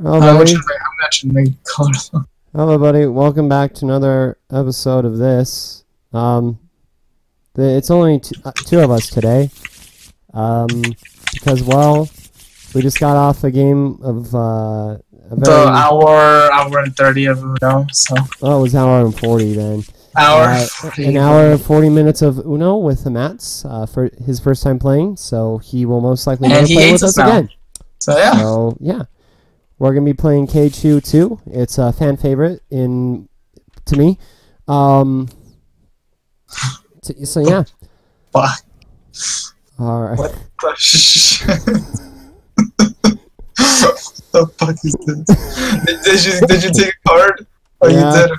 Uh, buddy. which is, I'm not sure. Hello, buddy. Welcome back to another episode of this. Um, the, it's only t- uh, two of us today. Um, because well, we just got off a game of uh, a The hour, hour and thirty of Uno. So oh, it was hour and forty then. hour, Uh, 40. an hour and forty minutes of Uno with the Mats uh, for his first time playing, so he will most likely And never play with hates us us now. again. So yeah, So yeah, we're gonna be playing K2 2. It's a fan favorite in to me. Um, t- so yeah, fuck. all right. What the shit? the fuck is this? Did, did you did you take a card? Oh, Yeah. you did.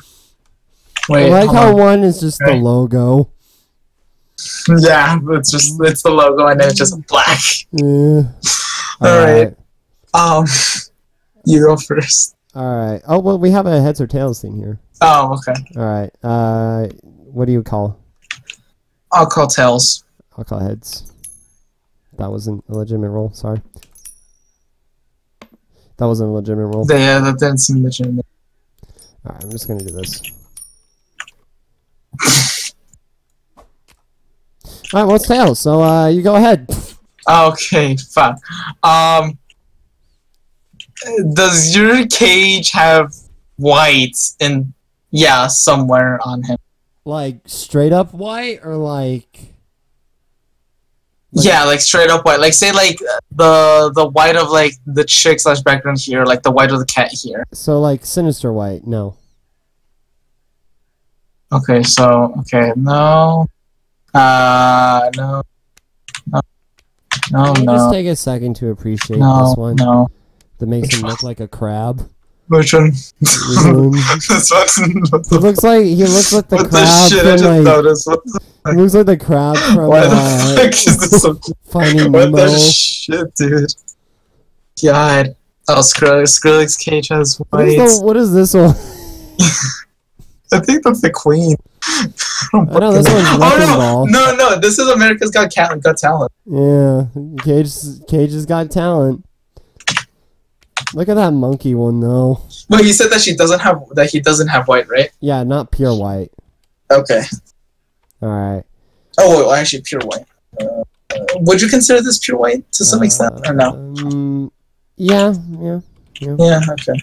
Wait, I like how on. one is just the logo. yeah, it's just it's the logo and then it's just black. Eh. All right. Um, you go first. all right. Oh well, we have a heads or tails thing here. Oh, okay. All right. Uh, what do you call? I'll call tails. I'll call heads. That wasn't a legitimate roll. Sorry. That wasn't a legitimate roll. Yeah, that didn't seem legitimate. All right, I'm just gonna do this. All right, well, tails. So uh, you go ahead. Okay, fine. Um, does your cage have white and Yeah, somewhere on him. Like straight up white or like Like- yeah, like straight up white. Like say like the the white of like the chick slash background here, like the white of the cat here. so like sinister white? No. Okay, so okay, no, uh, no, no, no, Can you no, just take a second to appreciate no, this one no. That makes him look like a crab? Which one? This one. this one. What He looks like he looks like the what the crab shit? I just like noticed. What the, he looks like the crab from why the uh, fuck is this so Finding What Nemo. the shit, dude? God. Oh, Skrillex, Skrillex cage has What is, white. the, what is this one? I think that's the queen. I I know, this one's oh, no. Ball. no, no, this is America's Got, Cat- Got Talent. Yeah, Cage Cage has got talent. Look at that monkey one though. But he said that she doesn't have that he doesn't have white, right? Yeah, not pure white. Okay. All right. Oh, well, actually, pure white. Uh, would you consider this pure white to some extent, or no? Um, yeah, yeah. Yeah. Okay.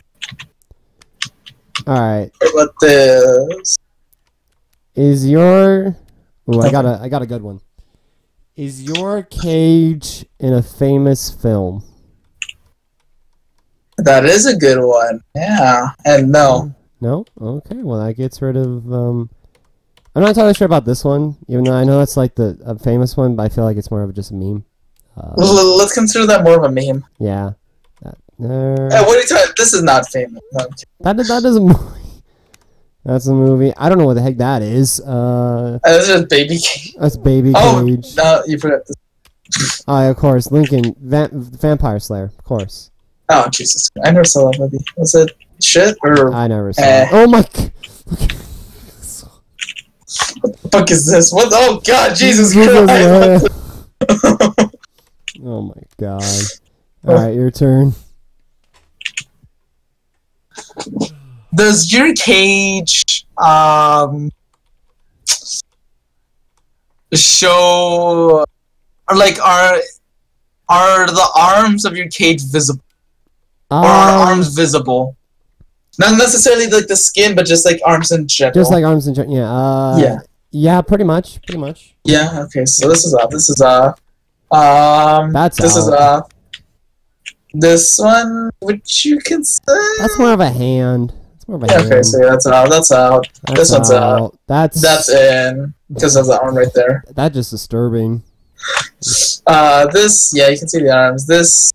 All right. What about this? Is your? Ooh, I got a I got a good one. Is your cage in a famous film? That is a good one. Yeah. And no. No. Okay. Well, that gets rid of. Um, I'm not entirely sure about this one, even though I know it's like the a famous one, but I feel like it's more of just a meme. Uh, let's consider that more of a meme. yeah. That, Hey, uh, what are you talking? This is not famous. No, that that is a movie. That's a movie. I don't know what the heck that is. Uh, Uh, this is baby cage. that's Baby Oh Cage. no, you forgot this. Oh, yeah, of course, Lincoln, Va- Vampire Slayer, of course. Oh Jesus! I never saw that movie. Was it shit or I never saw. Eh. Oh my! what the fuck is this? What? Oh God, Jesus Jesus, Christ! Oh my god! All right, your turn. Does your cage um show or like are are the arms of your cage visible Um, arms visible? Not necessarily like the skin, but just like arms in general. just like arms and ch- yeah. Uh, Yeah. Yeah, pretty much, pretty much. Yeah. Okay. So this is uh this is uh um That's this is out. uh this one which you can say That's more of a hand. That's more of a yeah, hand. okay. So yeah, that's out. That's out. That's this one's out. That's That's in because of the arm right there. That's just disturbing. Uh, this yeah, you can see the arms. This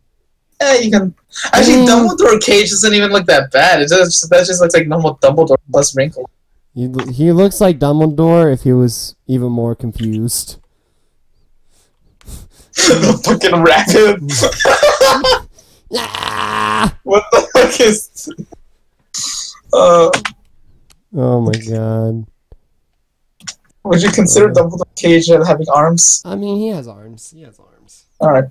yeah, you can. Actually, Mm. Dumbledore cage doesn't even look that bad. It just that just looks like normal Dumbledore plus wrinkle. He, he looks like Dumbledore if he was even more confused. the Fucking rabbit. Ah! what the fuck is? Uh, Oh my god. would you consider Dumbledore cage having arms? I mean, he has arms. He has arms. All right.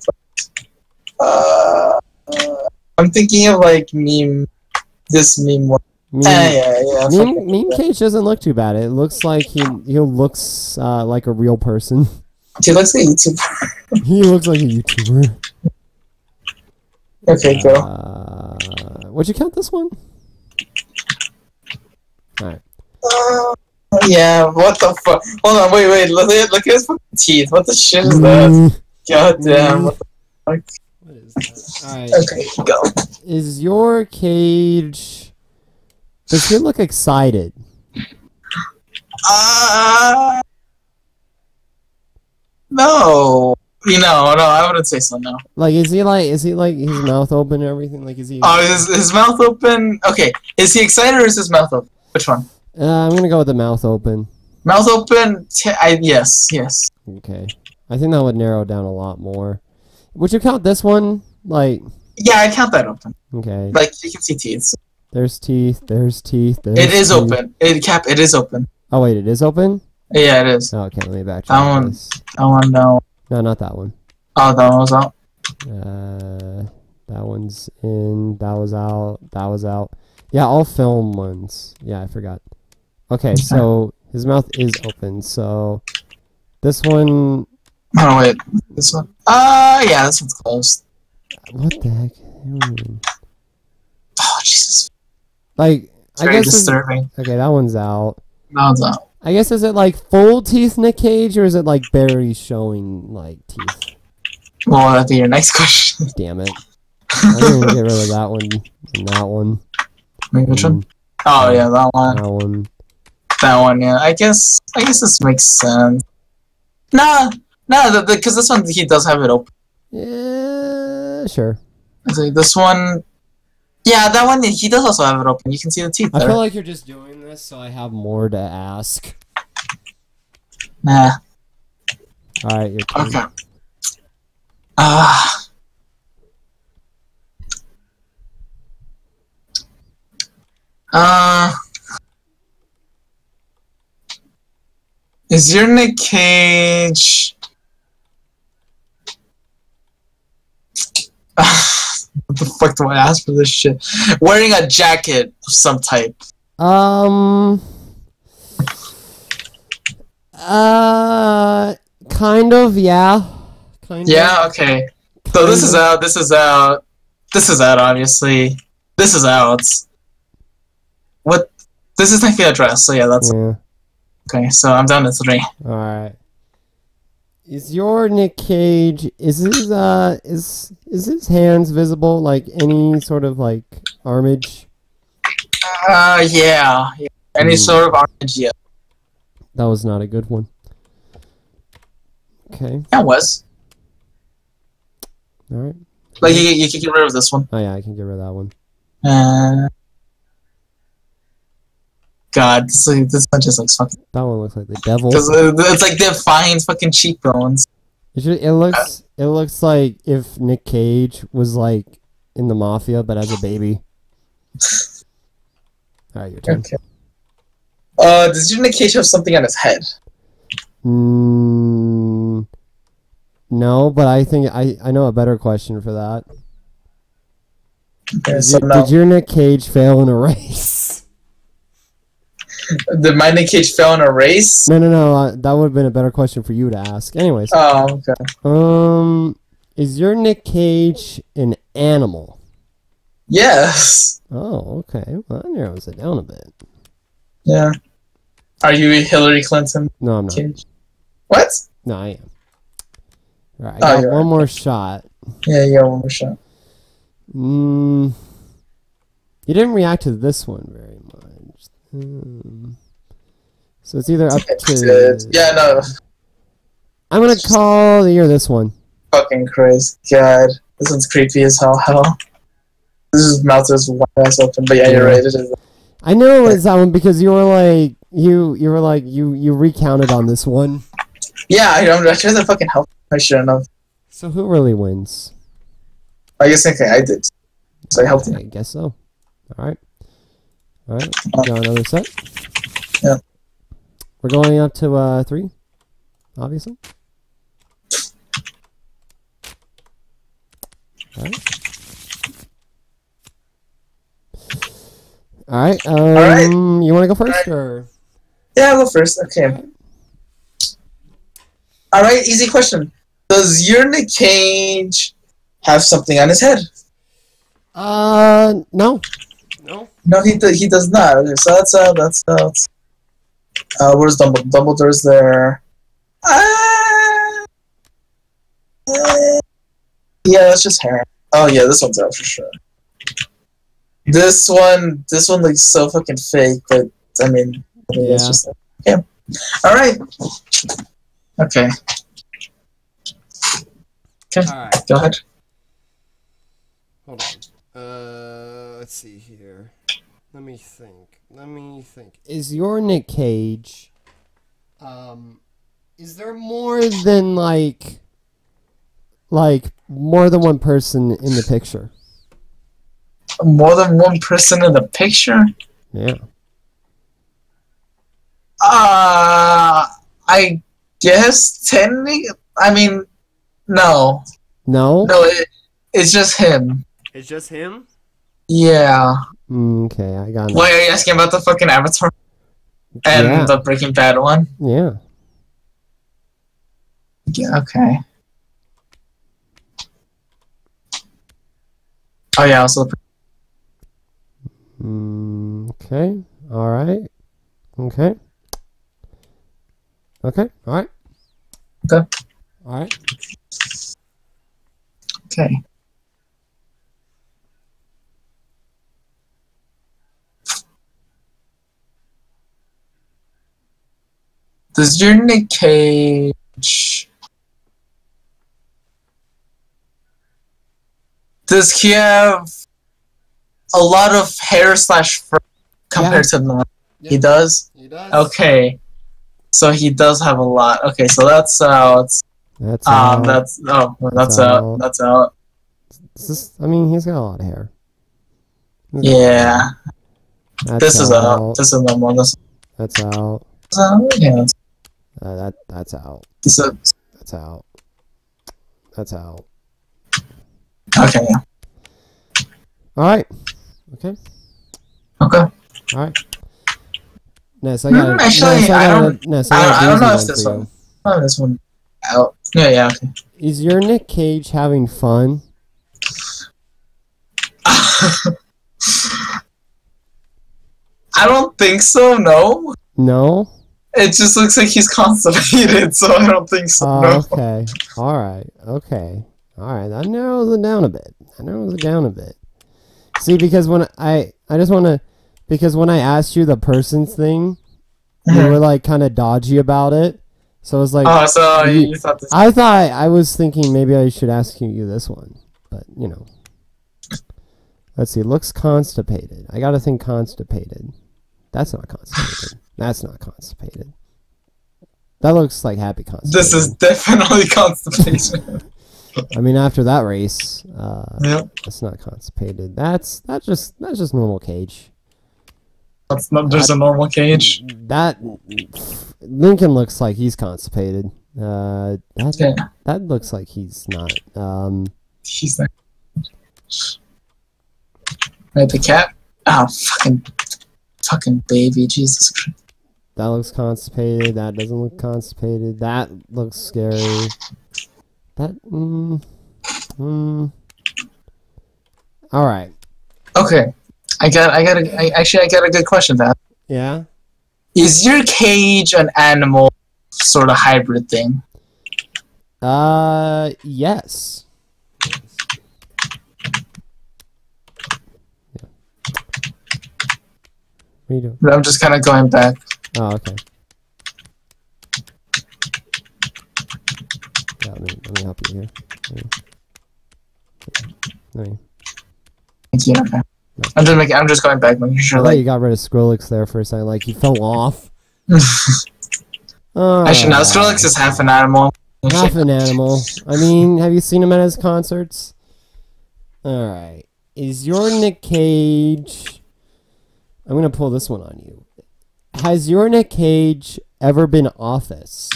Uh, I'm thinking of like meme, this meme one. Meme, Yeah, yeah, yeah. meme, meme cage doesn't look too bad. It looks like he he looks uh, like a real person. He looks like a YouTuber. he looks like a YouTuber. Okay, go. Uh, would you count this one? Alright. Uh, yeah, what the fuck? Hold on, wait, wait. Look at look at his fucking teeth. What the shit is that? Mm, God damn. What the- What is that? Alright. Okay, go. Is your cage. Does he look excited? Uh, no. You know, no, I wouldn't say so. No. Like, is he like, is he like, his mouth open and everything? Like, is he. Oh, is his mouth open? Okay, is he excited or is his mouth open? Which one? Uh, I'm gonna go with the mouth open. Mouth open? I, yes, yes. Okay. I think that would narrow down a lot more. Would you count this one? Like, Yeah, I count that open. okay. Like you can see teeth. There's teeth, there's teeth, there's It is teeth. open. It cap. It is open. Oh, wait, it is open? Yeah, it is. Oh, okay, let me backtrack. That one- this. I want to know. No, not that one. Oh, that one was out. Uh, that one's in. That was out. That was out. Yeah, all film ones. Yeah, I forgot. Okay, so his mouth is open. So this one. Oh wait, this one. Uh, yeah, this one's close. What the heck? Oh Jesus, Like, it's I guess. Is, disturbing. okay, that one's out. That one's out. I guess is it like full teeth Nick Cage or is it like barely showing like teeth? Well, that'd be your next question. Damn it! I'm gonna get rid of that one and that one. Wait, which one? and Oh yeah, that one. That one. That one. Yeah, I guess. I guess this makes sense. Nah, nah, because this one he does have it open. Yeah, sure. This one. Yeah, that one he does also have it open. You can see the teeth I there. feel like you're just doing this so I have more to ask. nah. All right, your turn. Okay. Ah. Uh, is your Nick Cage? what the fuck do I ask for this shit? Wearing a jacket of some type. Um. Uh, kind of, yeah. Kind of. Yeah. Okay. So this is out. This is out. This is out. Obviously, this is out. What? This is not the address. So yeah, that's Yeah. okay. So I'm down to three. All right. Is your Nick Cage? Is his uh is is his hands visible? Like any sort of like armage? Uh, yeah. yeah. Any Hmm. sort of armage. Yeah. That was not a good one. Okay. That was. All right. Like you, you can get rid of this one. Oh yeah, I can get rid of that one. Uh, God, this, this one just looks fucking. That one looks like the devil. Cause it's like defined fucking cheekbones. It, should, it looks it looks like if Nick Cage was like in the mafia, but as a baby. All right, your turn. Okay. Uh, does your Nick Cage have something on his head? Mm, no, but I think I, I know a better question for that. Okay, Did, so you- no. did your Nick Cage fail in a race? Did my Nick Cage fell in a race? No, no, no. Uh, that would have been a better question for you to ask. Anyways, Oh, okay. um, is your Nick Cage an animal? Yes. Oh, okay. Well, that narrows it down a bit. Yeah. Are you Hillary Clinton No, I'm not. Cage? What? No, I am. All right, I Oh, got one right. more shot. Yeah, yeah, one more shot. Mm, you didn't react to this one very much. Hmm. So it's either up to. Yeah, no, I'm gonna call the year this one. fucking crazy. God, this one's creepy as hell. Hell. This is mouth is wide ass open, but yeah, you're right. It is. I know it was that one because you were like you you were like you you recounted on this one. Yeah, I, I'm I tried to fucking help. I shouldn't have. So who really wins? I guess okay, I did. So I helped I guess so. All right. All right. Got another set. Yeah. We're going up to uh three, obviously. All right. All right. Um, right. You want to go first, or Yeah, I'll go first. Okay. All right, easy question. Does your Nick Cage have something on his head? uh, no, no. He do- he does not. Okay, so that's uh that's uh, that's, uh where's Dumbledore? Dumbledore's there. Ah, uh, yeah, that's just hair. Oh yeah, this one's out for sure. This one, this one looks so fucking fake, but I mean, I mean, it's Yeah. just yeah. All right. Okay. Okay, All right. go ahead. Hold on. Uh, let's see here. Let me think. Let me think. Is your Nick Cage? Um, is there more than like, like more than one person in the picture? More than one person in the picture. Yeah. Uh, I guess technically. I mean, no, No. no, it, it's just him. It's just him. Yeah. Mm, Okay, I got it. Why are you asking about the fucking Avatar and Yeah. the Breaking Bad one? Yeah. Yeah. Okay. Oh yeah. Also, Mm, okay. All right. Okay. Okay. All right. Okay. All right. okay. Does your Nick Cage? Does he have a lot of hair slash fur compared to normal? He does. He does. Okay, so he does have a lot. Okay, so that's out. That's Um, out. that's oh, that's That's out. out. That's out. Just- I mean, he's got a lot of hair. Yeah, That's this is out. This is normal. This That's out. out. Yeah, that's- Uh, that that's out. is That's out. That's out. okay. All right. Okay. Okay. All right. Nes, I got. actually, Nes, I I don't- Nes, I I, don't, I don't know if this one. Oh, this one out. Yeah, yeah. Okay. Is your Nick Cage having fun? I don't think so. No, No. It just looks like he's constipated. So I don't think so. Oh, no. okay. All right. Okay. All right. That narrows it down a bit. That narrows it down a bit. See, because when I, I just want to, because when I asked you the person's thing, you Mhm. were like kind of dodgy about it. So I was like, Oh, so you- you thought this? I thought I was thinking maybe I should ask you this one, but you know. Let's see. Looks constipated. I gotta think constipated. That's not constipated. That's not constipated. That looks like happy constipation. This is definitely constipation. I mean, after that race, uh, yeah, that's not constipated. That's that's just that's just normal cage. that's not. There's a normal cage. That Lincoln looks like he's constipated. Uh, that Yeah, that looks like he's not. Um, he's not. Right, the cat. Oh, fucking, fucking baby, Jesus Christ. That looks constipated. That doesn't look constipated. That looks scary. That mm, mm. All right. Okay, I got, I got, a, I, actually, I got a good question. That Yeah. is your cage an animal sort of hybrid thing? Uh, yes. Yeah. What are you doing? I'm just kind of going back. Oh, okay. Yeah, let me, let me help you here. Let me- let me- Thank you. Okay. I'm just making. I'm just going back, making I sure. thought Like, you got rid of Skrillex there for a second, like he fell off. actually, no. Ah, Skrillex is half an animal. half an animal. I mean, have you seen him at his concerts? All right. Is your Nick Cage? I'm gonna pull this one on you. Has your Nick Cage ever been Office?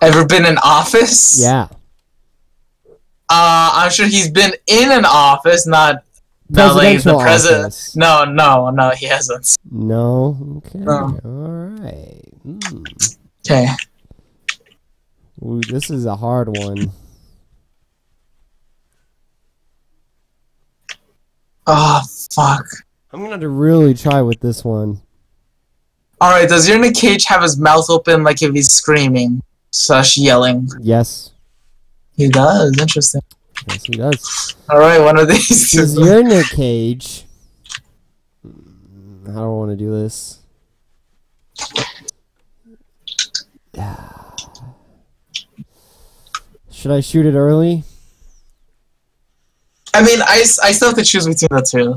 Ever been in office? Yeah. Uh, I'm sure he's been in an office, not No, like the president. No, no, no, he hasn't. No. Okay. No. All right. Hmm. Okay. Ooh, this is a hard one. Oh fuck. I'm gonna have to really try with this one. All right. Does your Nick Cage have his mouth open like if he's screaming slash yelling? Yes. He does. Interesting. Yes, he does. All right. One of these. Does your Nick Cage? Mm, do I want to do this? Should I shoot it early? I mean, I, I still have to choose between the two.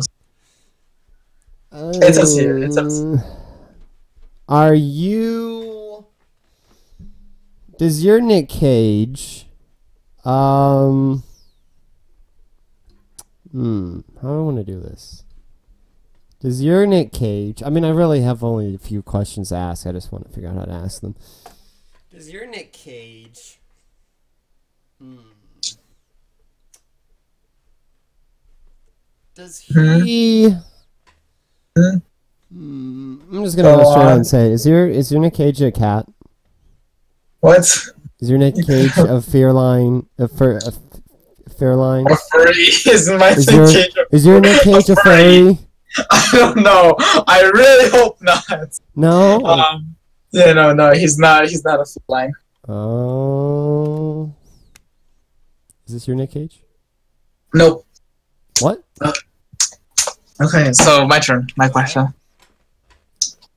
Um, it's us here, it's us. Are you? Does your Nick Cage? Um. Hmm. How do I want to do this? Does your Nick Cage? I mean, I really have only a few questions to ask. I just want to figure out how to ask them. Does your Nick Cage? Hmm. Does he? Hmm? Hmm, I'm just gonna go Go straight out on. and say, it. is your is your Nick Cage a cat? What? Is your Nick Cage a feline? A fur? A f- Fairline? A furry is my Is Nick your Cage. a- is your Nick Cage a furry? I don't know. I really hope not. No. Um, yeah, no, no, he's not. He's not a feline. Oh. Is this your Nick Cage? Nope. What? Okay, so my turn. My question.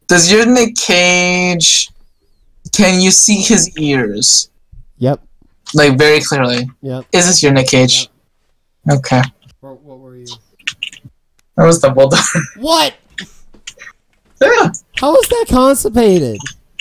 Does your Nick Cage? Can you see his ears Yep. like very clearly? Yep. Is this your Nick Cage? Okay. What, what were you? That was the bulldog. What? yeah. How is that constipated?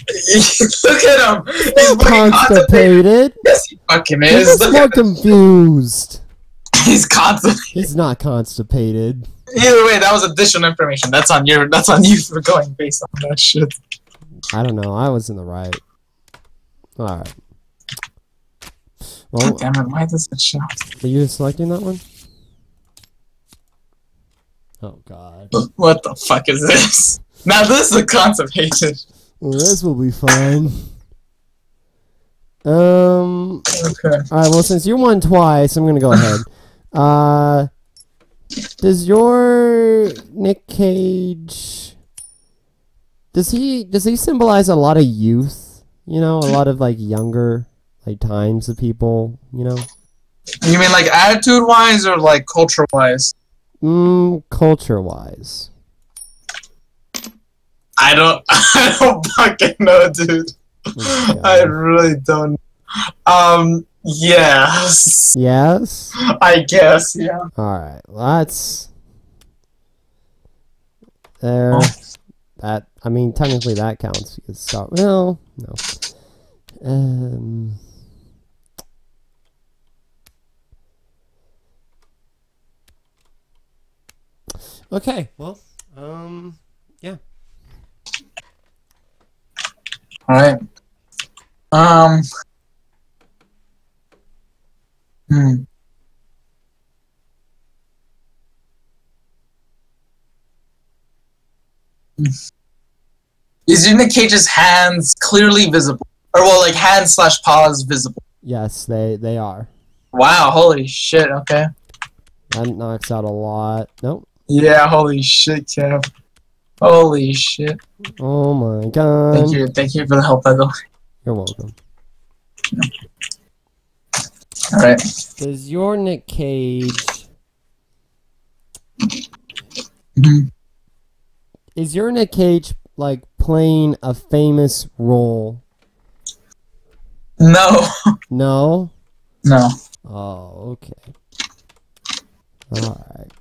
Look at him. He's fucking constipated. Constipated? Yes, he fucking He's is. just Look more confused. He's constipated. He's not constipated. Either way, that was additional information. That's on your. That's on you for going based on that shit. I don't know. I was in the right. All right. Well, God damn it! Why does it show? are you selecting that one? Oh God. What the fuck is this? Now this is constipated. Well, this will be fun. Um. Okay. All right. Well, since you won twice, I'm gonna go ahead. Uh, does your Nick Cage? Does he does he symbolize a lot of youth? You know, a lot of like younger like times of people. You know, You mean like attitude wise or like culture wise? mm, culture wise. I don't. I don't fucking know, dude. Oh, I really don't. Um. Yes. Yes. I guess. Yeah. All right. Well, that's there. Oh. That I mean, technically that counts because Star. Well, no. Um. Okay. Well. Um. Yeah. All right. Um. Hmm. Is your Nick Cage's hands clearly visible, or well, like hands slash paws visible? Yes, they they are. Wow! Holy shit! Okay. That knocks out a lot. Nope. Yeah. Holy shit, Kev. Holy shit! Oh my god. Thank you. Thank you for the help, by the way. You're welcome. All right. Does your Nick Cage Mhm. is your Nick Cage like playing a famous role? No. No. No. Oh, okay. All right.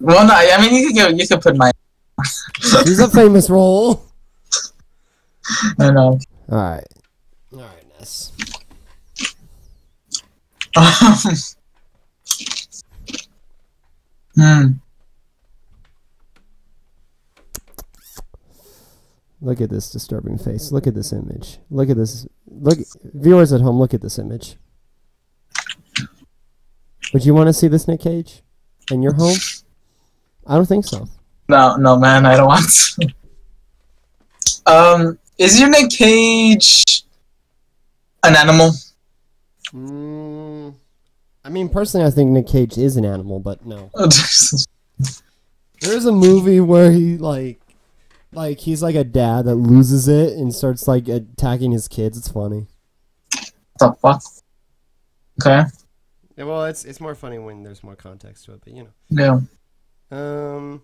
Well, no. I mean, you could go. You could put my. He's a famous role. I know. All right. All right, Nes. Um, hmm. Look at this disturbing face. Look at this image. Look at this. Look, viewers at home, look at this image. Would you want to see this Nick Cage in your home? I don't think so. No, no, man, I don't want to. Um, is your Nick Cage an animal? Mm, I mean, personally, I think Nick Cage is an animal, but no. There's a movie where he like, like he's like a dad that loses it and starts like attacking his kids. It's funny. the fuck? Okay. Yeah, well, it's it's more funny when there's more context to it, but you know. Yeah. Know. Um,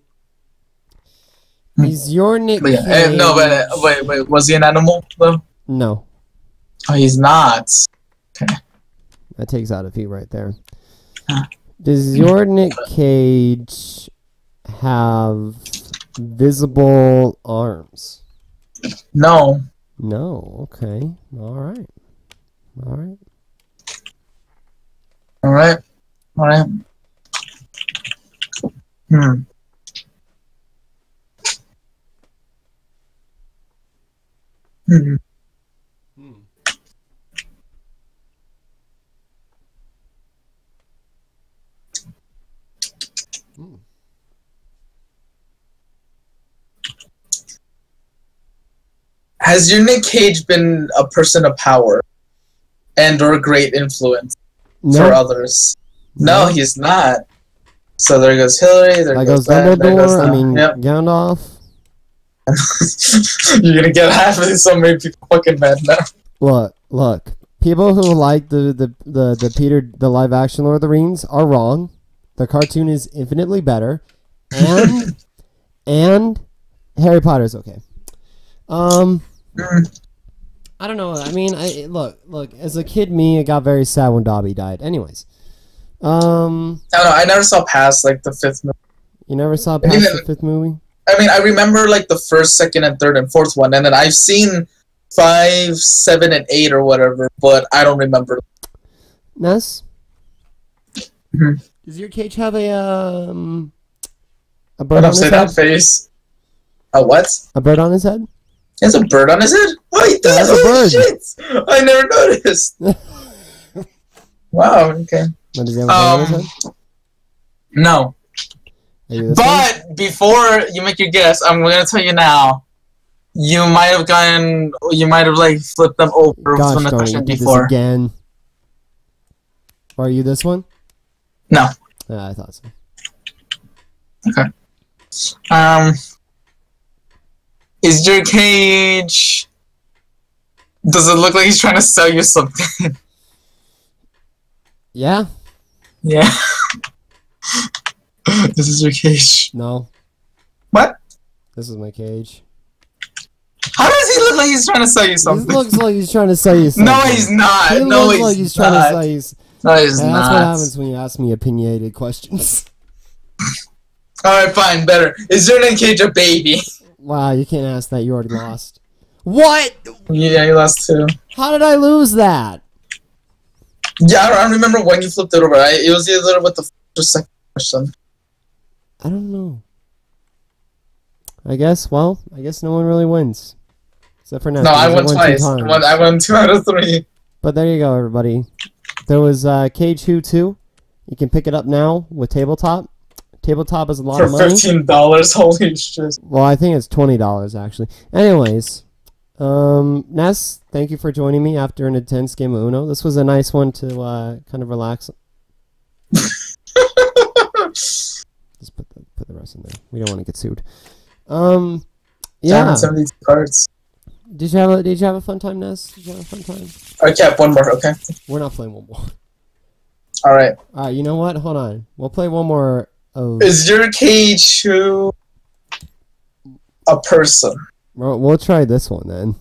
Hmm. is your Nick But yeah, eh, no, but uh, wait, wait, was he an animal though? no, Oh, he's not. Okay. that takes out a few right there. Does your Nick Cage have visible arms? No. No. Okay. All right. All right. All right. All right. Hmm. Hmm. Has your Nick Cage been a person of power and or great influence for others? No. others? No, he's not. So there goes Hillary. There goes goes that. There goes Dumbledore. I mean, Yep. Gandalf. You're gonna get half of. So many people fucking mad now. Look, look. People who like the the the, the Peter the live action Lord of the Rings are wrong. The cartoon is infinitely better, and and Harry Potter's okay. Um, Mm, I don't know. I mean, I look look as a kid, me it got very sad when Dobby died. Anyways, um, I don't know. I never saw past like the fifth movie. you never saw past even- the fifth movie. I mean, I remember like the first, second, and third and fourth one, and then I've seen five, seven, and eight or whatever, but I don't remember. Nes, Mhm. does your cage have a um a bird on his head? that face. A what? A bird on his head? He has a bird on his head. Oh, he does. has a Holy bird. shit! I never noticed. wow. Okay. What, does he have a bird his Um? No. This one? But before you make your guess, I'm gonna tell you now. You might have gone. You might have like flipped them over Gosh from the darn it, you question before. again. Are you this one? No. Yeah, I thought so. Okay. Um, is your cage? Does it look like he's trying to sell you something? Yeah? Yeah. this is your cage. No. What? This is my cage. How does he look like he's trying to sell you something? He looks like he's trying to sell you something. no, he's not. He no, looks he's, like he's trying not. to sell you. No, he's Yeah, not. that's what happens when you ask me opinionated questions. All right, fine, better. Is name cage a baby? wow, you can't ask that. You already lost. What? yeah, you lost too. How did I lose that? Yeah, I don't, remember when you flipped it over. I, it was either with the first or second question. I don't know. I guess. Well, I guess no one really wins, except for now. No, I won two twice. I won, I won two out of three. But there you go, everybody. There was uh, Cage Who 2. You can pick it up now with Tabletop. Tabletop is a lot For of money. For fifteen dollars, holy shit! Well, I think it's twenty dollars actually. Anyways, um, Nes, thank you for joining me after an intense game of Uno. This was a nice one to uh, kind of relax. Just put the put the rest in there. We don't want to get sued. Um, yeah. seventy-two cards. Did you have a Did you have a fun time, Nes? Did you have a fun time? Okay, one more. Okay, We're not playing one more. all right. All right. You know what? Hold on. We'll play one more. Of Is your cage to a person? We'll, we'll try this one then.